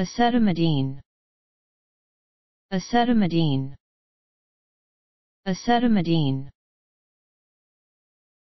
Acetamidine Acetamidine Acetamidine